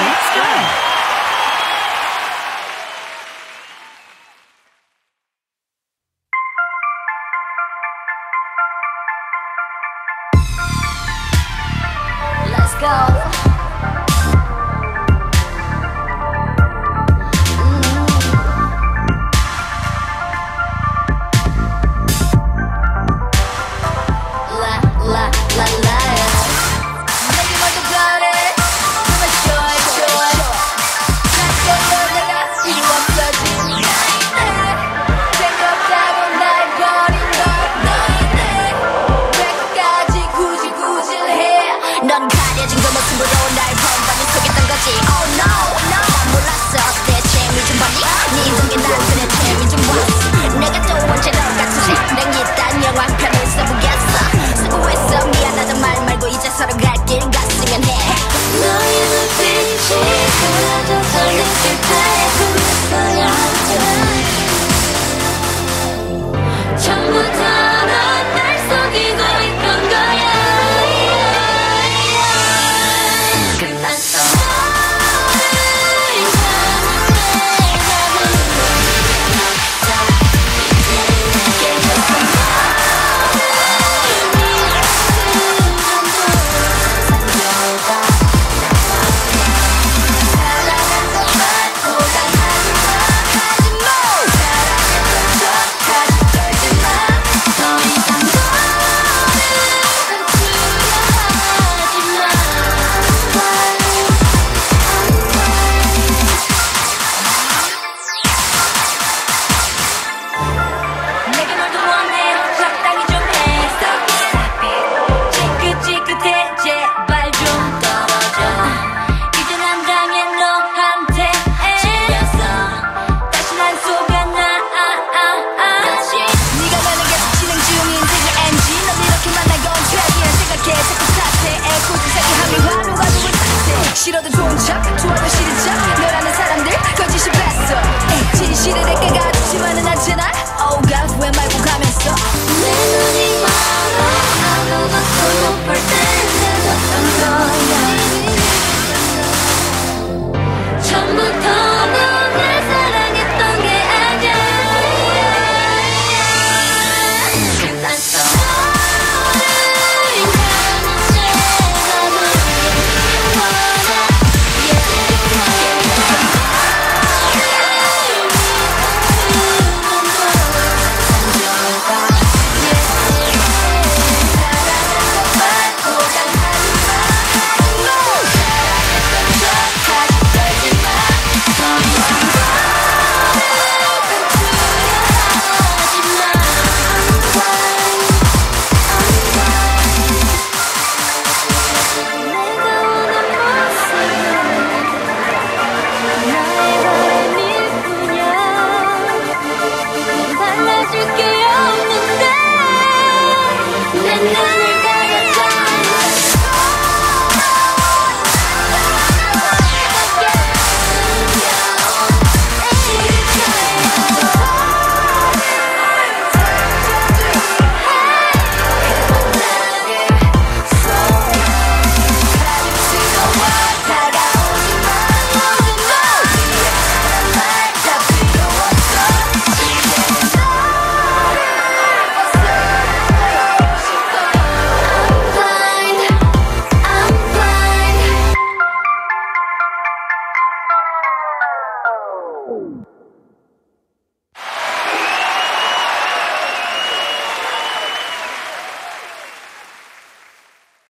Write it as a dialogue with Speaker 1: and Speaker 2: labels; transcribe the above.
Speaker 1: Let's go! Let's go. 진 그 모습으로 나의 범방이 속였던 거지. Oh no, no. 몰랐어. 대체 미좀 봤니? 네 인생에 난 그래 재미 좀 봤어. 내가